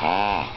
啊